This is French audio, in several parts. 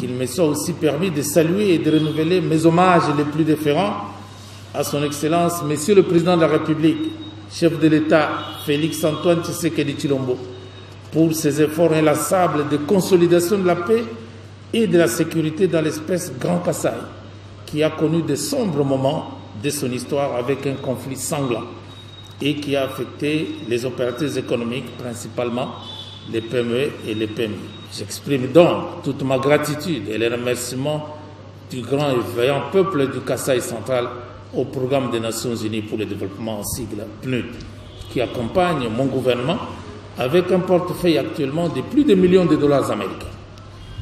qu'il me soit aussi permis de saluer et de renouveler mes hommages les plus différents à son Excellence, Monsieur le Président de la République, chef de l'État Félix Antoine Tshisekedi Chilombo, pour ses efforts inlassables de consolidation de la paix et de la sécurité dans l'espèce Grand Kassai, qui a connu de sombres moments de son histoire avec un conflit sanglant et qui a affecté les opérateurs économiques, principalement les PME et les PMI. J'exprime donc toute ma gratitude et les remerciements du grand et vaillant peuple du Kassai central au programme des Nations Unies pour le développement en sigle PNUD, qui accompagne mon gouvernement avec un portefeuille actuellement de plus de millions de dollars américains.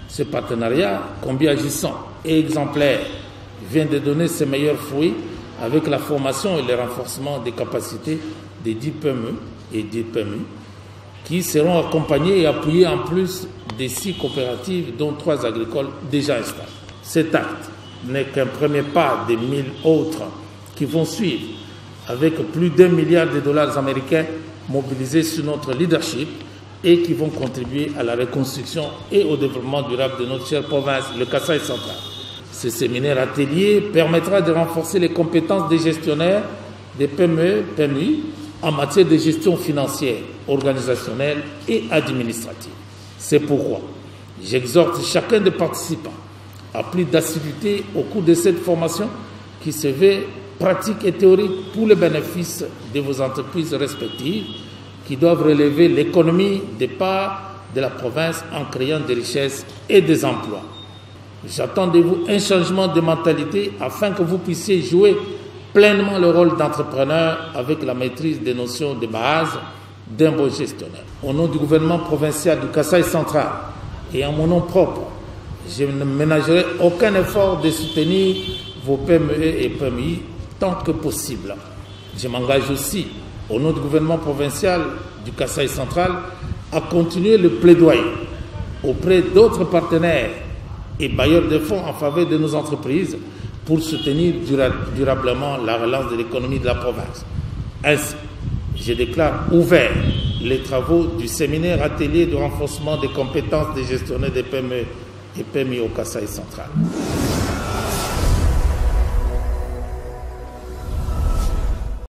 Ce partenariat, combien agissant et exemplaire, vient de donner ses meilleurs fruits avec la formation et le renforcement des capacités des 10 PME et 10 PMI qui seront accompagnés et appuyés en plus des six coopératives, dont trois agricoles déjà installées. Cet acte n'est qu'un premier pas des mille autres qui vont suivre, avec plus d'un milliard de dollars américains mobilisés sur notre leadership et qui vont contribuer à la reconstruction et au développement durable de notre chère province, le Kassai central. Ce séminaire atelier permettra de renforcer les compétences des gestionnaires des PME, PMI en matière de gestion financière, organisationnelle et administrative. C'est pourquoi j'exhorte chacun des participants à plus d'assiduité au cours de cette formation qui se veut pratique et théorique pour le bénéfice de vos entreprises respectives qui doivent relever l'économie des parts de la province en créant des richesses et des emplois. J'attends de vous un changement de mentalité afin que vous puissiez jouer pleinement le rôle d'entrepreneur avec la maîtrise des notions de base d'un bon gestionnaire. Au nom du gouvernement provincial du Kassai central et en mon nom propre, je ne ménagerai aucun effort de soutenir vos PME et PMI tant que possible. Je m'engage aussi, au nom du gouvernement provincial du Kassai central, à continuer le plaidoyer auprès d'autres partenaires et bailleurs de fonds en faveur de nos entreprises pour soutenir durablement la relance de l'économie de la province. Ainsi, je déclare ouvert les travaux du séminaire atelier de renforcement des compétences des gestionnaires des PME et PMI au Kassai central.